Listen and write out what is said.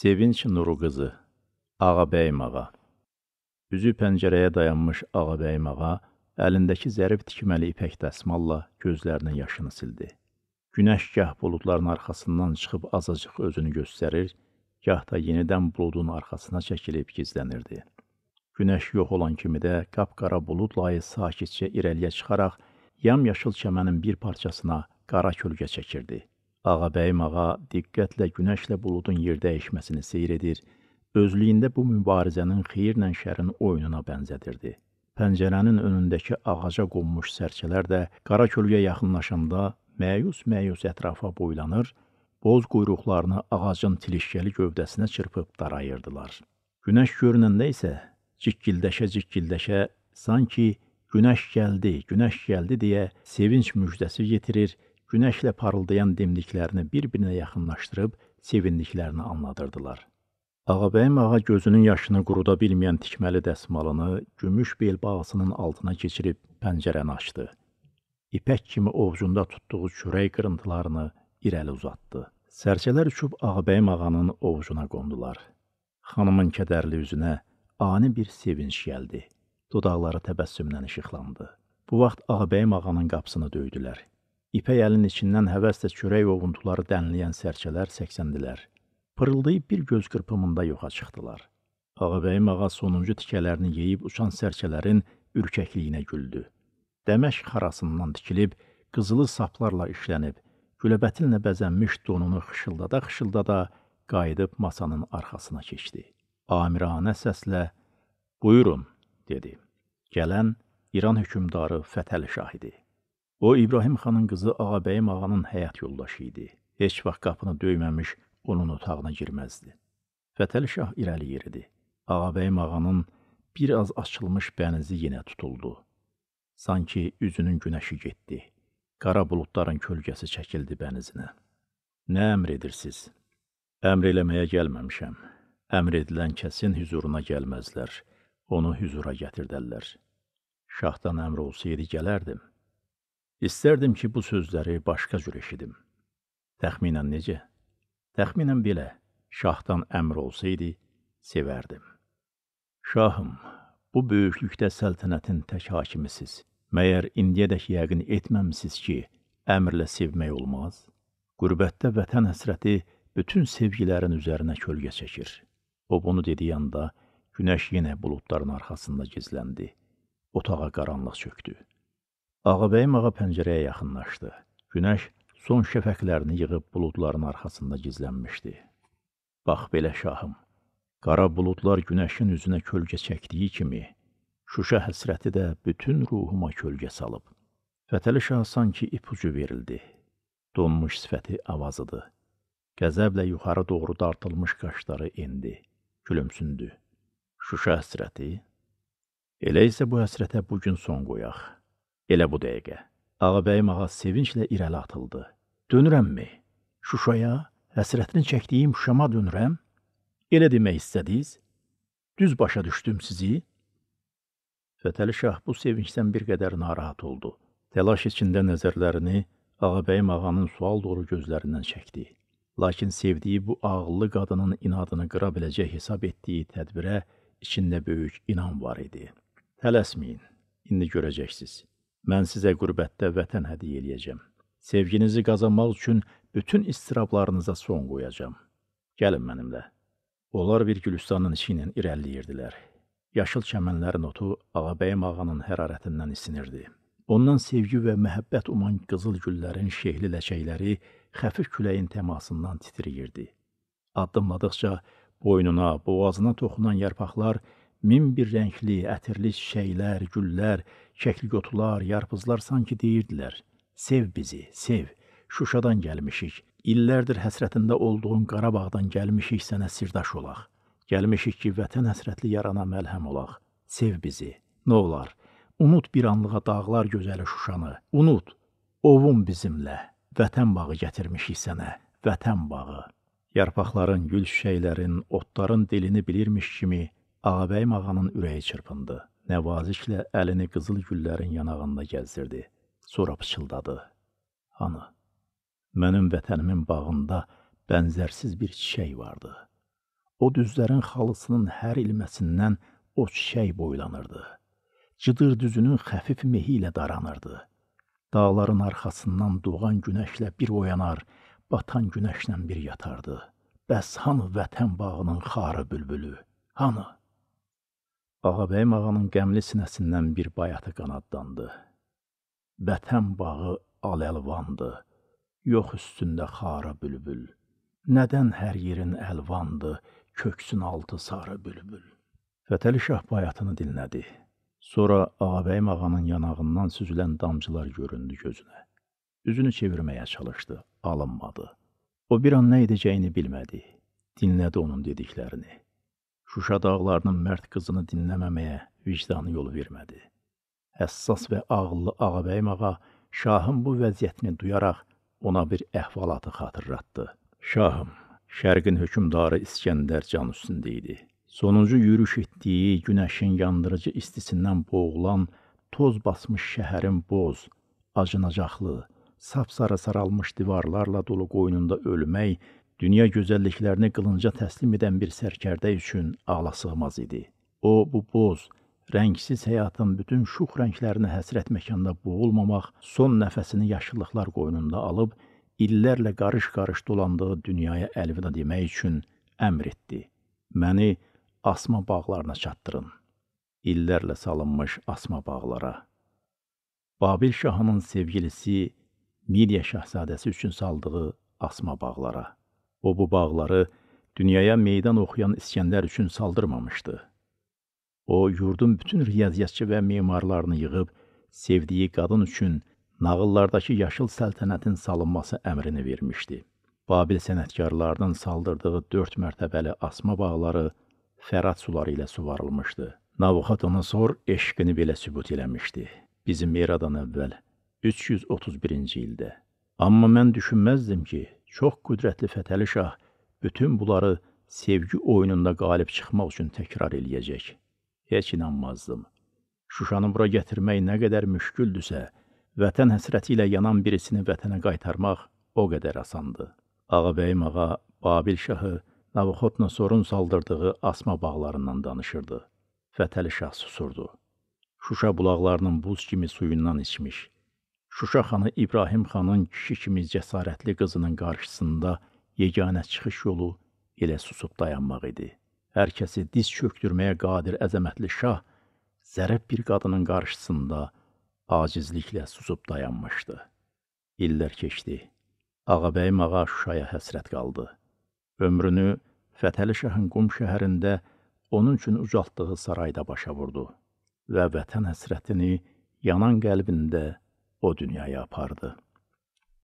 Sevinç Nuru qızı, Ağabəyim ağa. Üzü pəncərəyə dayanmış Ağabəyim ağa əlindəki zərif tikməli ipək dəsmalla gözlərinin yaşını sildi. Günəş gah buludların arxasından çıxıb azacıq özünü göstərir, gah da yenidən buludun arxasına çəkilib gizlənirdi. Günəş yox olan kimi də qapqara bulud layı sakitcə irəliyə çıxaraq yamyaşıl çəmənin bir parçasına qara kölgə çəkirdi. Ağabəyim ağa diqqətlə günəşlə buludun yer dəyişməsini seyr edir, özlüyündə bu mübarizənin xeyirlə şərin oyununa bənzədirdi. Pəncərənin önündəki ağaca qonmuş sərçələr də qara kölgə yaxınlaşanda məyus-məyus ətrafa boylanır, boz quyruqlarını ağacın tilişkəli gövdəsinə çırpıb darayırdılar. Günəş görünəndə isə cikkildəşə-cikkildəşə sanki günəş gəldi, günəş gəldi deyə sevinç müjdəsi yetirir, günəşlə parıldayan dimdiklərini bir-birinə yaxınlaşdırıb sevindiklərini anladırdılar. Ağabəyim ağa gözünün yaşını quruda bilməyən tikməli dəsmalını gümüş bel bağısının altına keçirib pəncərəni açdı. İpək kimi ovcunda tutduğu çörək qırıntılarını irəli uzatdı. Sərçələr uçub Ağabəyim ağanın ovcuna qondular. Xanımın kədərli üzünə ani bir sevinç gəldi. Dodaqları təbəssümlə işıqlandı. Bu vaxt Ağabəyim ağanın qapısını döydülər. İpək əlin içindən həvəslə çörək ovuntuları dənləyən sərçələr səksəndilər. Pırıldayıb bir göz qırpımında yoxa çıxdılar. Ağabəyim ağa sonuncu tikələrini yeyib uçan sərçələrin ürkəkliyinə güldü. Dəməşq xarasından tikilib, qızılı saplarla işlənib, güləbətillə bəzənmiş donunu xışıldada-xışıldada qayıdıb masanın arxasına keçdi. Amiranə səslə, buyurun, dedi. Gələn İran hökümdarı Fətəli Şah idi. O, İbrahim xanın qızı Ağabəyim ağanın həyat yoldaşı idi. Heç vaxt qapını döyməmiş onun otağına girməzdi. Fətəli Şah irəli yeridi. Ağabəyim ağanın bir az açılmış bənizi yenə tutuldu. Sanki üzünün günəşi getdi. Qara buludların kölgəsi çəkildi bənizinə. Nə əmr edirsiz? Əmr eləməyə gəlməmişəm. Əmr edilən kəsin hüzuruna gəlməzlər. Onu hüzura gətirdərlər. Şahdan əmr olsaydı gələrdim. İstərdim ki, bu sözləri başqa cür eşidim. Təxminən necə? Təxminən belə, şahdan əmr olsaydı, sevərdim. Şahım, bu böyüklükdə səltənətin tək hakimisiz. Məyər indiyədək yəqin etməmisiz ki, əmrlə sevmək olmaz? Qürbətdə vətən həsrəti bütün sevgilərin üzərinə kölgə çəkir. O bunu dediyi anda günəş yenə buludların arxasında gizləndi. Otağa qaranlıq çöktü. Ağabəyim ağa pəncərəyə yaxınlaşdı. Günəş son şəfəqlərini yığıb buludların arxasında gizlənmişdi. Bax belə şahım, qara buludlar günəşin üzünə kölgə çəkdiyi kimi, Şuşa həsrəti də bütün ruhuma kölgə salıb. Fətəli şah sanki ipucu verildi. Donmuş sifəti avazıdı. Qəzəblə yuxarı doğru dartılmış qaşları endi, gülümsündü. Şuşa həsrəti? Elə isə bu həsrətə bugün son qoyaq. Elə bu dəqiqə. Ağabəyim ağa sevinclə irəli atıldı. Dönürəmmi? Şuşaya, həsrətini çəkdiyim Şuşama dönürəm? Elə demək istədiniz? Düz başa düşdüm sizi? Fətəli Şah bu sevincdən bir qədər narahat oldu. Təlaş içində nəzərlərini Ağabəyim ağanın sual doğru gözlərindən çəkdi. Lakin sevdiyi bu ağıllı qadının inadını qıra biləcək hesab etdiyi tədbirə içində böyük inam var idi. Tələsməyin, indi görəcəksiniz. Mən sizə qürbətdə vətən hədiyyə eləyəcəm. Sevginizi qazanmaq üçün bütün istirablarınıza son qoyacam. Gəlin mənimlə. Onlar bir gülüstanın içi ilə irəliləyirdilər. Yaşıl çəmənlərin otu Ağabəyim ağanın hərarətindən isinirdi. Ondan sevgi və məhəbbət uman qızıl güllərin şehli ləçəkləri xəfif küləyin təmasından titrəyirdi. Addımladıqca boynuna, boğazına toxunan yarpaqlar min bir rəngli, ətirli çiçəklər, güllər, kəkliqotular, yarpızlar sanki deyirdilər: "Sev bizi, sev. Şuşadan gəlmişik. İllərdir həsrətində olduğun Qarabağdan gəlmişik sənə sirdaş olaq. Gəlmişik ki, vətən həsrətli yarana məlhəm olaq. Sev bizi. Nə olar? Unut bir anlığa dağlar gözəli Şuşanı. Unut. Ovun bizimlə. Vətən bağı gətirmişik sənə. Vətən bağı." Yarpaqların, gül çiçəklərin, otların dilini bilirmiş kimi Ağabəyim ağanın ürəyi çırpındı. Nəvazişlə əlini qızıl güllərin yanağında gəzdirdi. Sonra pıçıldadı. Hanı? Mənim vətənimin bağında bənzərsiz bir çiçək vardı. O düzlərin xalısının hər ilməsindən o çiçək boylanırdı. Cıdır düzünün xəfif mehi ilə daranırdı. Dağların arxasından doğan günəşlə bir oyanar, batan günəşlə bir yatardı. Bəs hanı vətən bağının xarı bülbülü? Hanı? Ağabəyim ağanın qəmli sinəsindən bir bayatı qanaddandı. Vətən bağı al-əlvandı, yox üstündə xara bülbül. Nədən hər yerin əlvandı, köksün altı sarı bülbül. Fətəli Şah bayatını dinlədi. Sonra Ağabəyim ağanın yanağından süzülən damcılar göründü gözünə. Üzünü çevirməyə çalışdı, alınmadı. O bir an nə edəcəyini bilmədi. Dinlədi onun dediklərini. Şuşa dağlarının mərd qızını dinləməməyə vicdanı yol vermədi. Həssas və ağıllı Ağabəyim ağa şahın bu vəziyyətini duyaraq ona bir əhvalatı xatırlatdı. Şahım, Şərqin hökmdarı İskəndər can üstündə idi. Sonuncu yürüş etdiyi günəşin yandırıcı istisindən boğulan, toz basmış şəhərin boz, acınacaqlı, sapsarı saralmış divarlarla dolu qoynunda ölmək, dünya gözəlliklərini qılınca təslim edən bir sərkərdə üçün ağla sığmaz idi. O, bu boz, rəngsiz həyatın bütün şux rənglərini həsrət məkanda boğulmamaq, son nəfəsini yaşıllıqlar qoynunda alıb, illərlə qarış-qarış dolandığı dünyaya əlvida demək üçün əmr etdi. Məni asma bağlarına çatdırın. İllərlə salınmış asma bağlara. Babil şahının sevgilisi Midiya şahzadəsi üçün saldığı asma bağlara. O bu bağları dünyaya meydan oxuyan İskəndər üçün saldırmamışdı. O yurdun bütün riyaziyyatçı və memarlarını yığıb sevdiyi qadın üçün nağıllardakı yaşıl səltənətin salınması əmrini vermişdi. Babil sənətkarlarının saldırdığı dörd mərtəbəli asma bağları Fərat suları ilə suvarılmışdı. Navuxodonosor eşqini belə sübut eləmişdi. Bizim eradan əvvəl 331-ci ildə. Amma mən düşünməzdim ki, çox qüdrətli Fətəli Şah bütün bunları sevgi oyununda qalib çıxmaq üçün təkrar eləyəcək. Heç inanmazdım. Şuşanı bura gətirmək nə qədər müşküldürsə, Vətən həsrəti ilə yanan birisini vətənə qaytarmaq o qədər asandır. Ağabəyim ağa Babil şahı Navuxotnosorun saldırdığı asma bağlarından danışırdı. Fətəli şah susurdu. Şuşa bulaqlarının buz kimi suyundan içmiş. Şuşa xanı İbrahim xanın kişi kimi cəsarətli qızının qarşısında yeganə çıxış yolu elə susub dayanmaq idi. Hər kəsi diz çökdürməyə qadir əzəmətli şah zərif bir qadının qarşısında acizliklə susub dayanmışdı. İllər keçdi. Ağabəyim ağa Şuşaya həsrət qaldı. Ömrünü Fətəli Şahın Qum şəhərində onun üçün ucaltdığı sarayda başa vurdu və vətən həsrətini yanan qəlbində o dünyaya apardı.